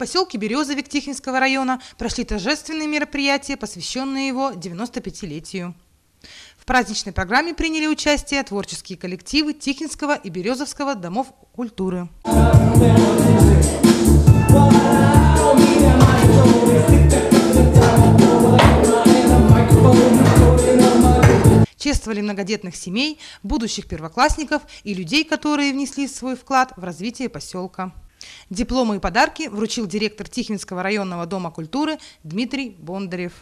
поселке Березовик Тихвинского района прошли торжественные мероприятия, посвященные его 95-летию. В праздничной программе приняли участие творческие коллективы Тихинского и Березовского домов культуры. Чествовали многодетных семей, будущих первоклассников и людей, которые внесли свой вклад в развитие поселка. Дипломы и подарки вручил директор Тихвинского районного дома культуры Дмитрий Бондарев.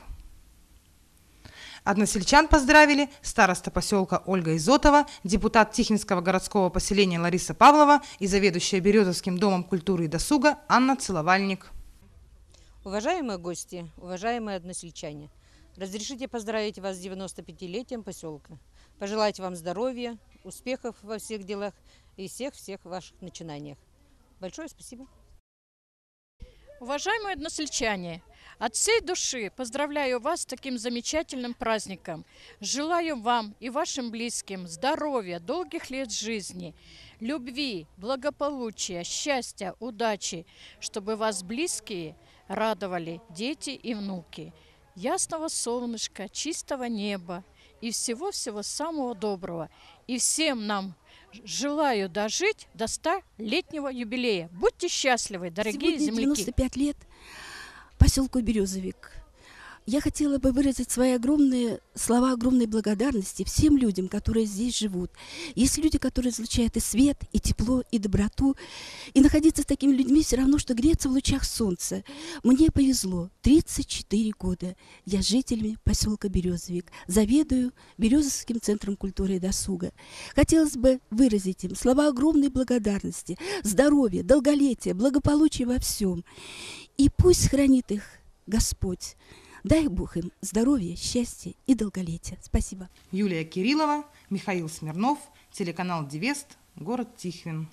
Односельчан поздравили староста поселка Ольга Изотова, депутат Тихвинского городского поселения Лариса Павлова и заведующая Березовским домом культуры и досуга Анна Целовальник. Уважаемые гости, уважаемые односельчане, Разрешите поздравить вас с 95-летием поселка. Пожелать вам здоровья, успехов во всех делах и всех-всех ваших начинаниях. Большое спасибо. Уважаемые односельчане, от всей души поздравляю вас с таким замечательным праздником. Желаю вам и вашим близким здоровья, долгих лет жизни, любви, благополучия, счастья, удачи, чтобы вас близкие радовали дети и внуки ясного солнышка, чистого неба и всего-всего самого доброго. И всем нам желаю дожить до 100-летнего юбилея. Будьте счастливы, дорогие Сегодня земляки. 95 лет поселку Березовик. Я хотела бы выразить свои огромные слова огромной благодарности всем людям, которые здесь живут. Есть люди, которые излучают и свет, и тепло, и доброту. И находиться с такими людьми все равно, что греться в лучах солнца. Мне повезло. 34 года. Я жителями поселка Березовик. Заведую Березовским центром культуры и досуга. Хотелось бы выразить им слова огромной благодарности, здоровья, долголетия, благополучия во всем. И пусть хранит их Господь. Дай Бог им здоровья, счастья и долголетия. Спасибо. Юлия Кириллова, Михаил Смирнов, телеканал «Девест», город Тихвин.